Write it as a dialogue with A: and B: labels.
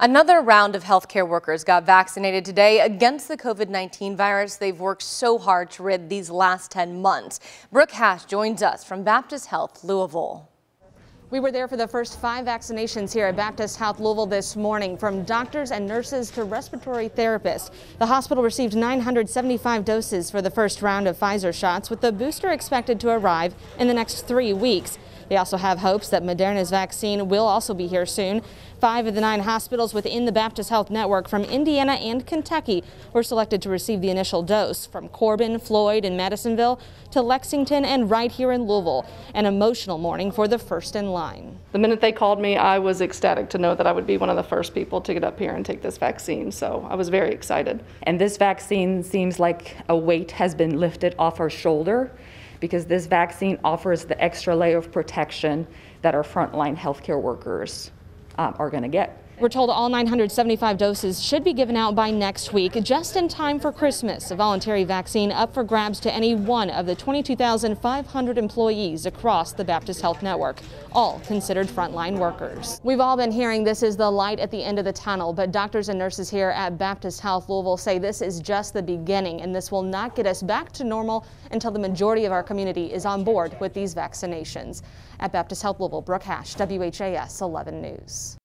A: Another round of healthcare workers got vaccinated today against the COVID-19 virus they've worked so hard to rid these last 10 months. Brooke Hash joins us from Baptist Health Louisville.
B: We were there for the first five vaccinations here at Baptist Health Louisville this morning, from doctors and nurses to respiratory therapists. The hospital received 975 doses for the first round of Pfizer shots, with the booster expected to arrive in the next three weeks. They also have hopes that Moderna's vaccine will also be here soon. Five of the nine hospitals within the Baptist Health Network from Indiana and Kentucky were selected to receive the initial dose from Corbin, Floyd, and Madisonville to Lexington and right here in Louisville. An emotional morning for the first in line.
C: The minute they called me, I was ecstatic to know that I would be one of the first people to get up here and take this vaccine. So I was very excited.
D: And this vaccine seems like a weight has been lifted off our shoulder because this vaccine offers the extra layer of protection that our frontline healthcare workers um, are going to get.
B: We're told all 975 doses should be given out by next week, just in time for Christmas. A voluntary vaccine up for grabs to any one of the 22,500 employees across the Baptist Health Network, all considered frontline workers. We've all been hearing this is the light at the end of the tunnel, but doctors and nurses here at Baptist Health Louisville say this is just the beginning, and this will not get us back to normal until the majority of our community is on board with these vaccinations. At Baptist Health Louisville, Brooke Hash, WHAS 11 News.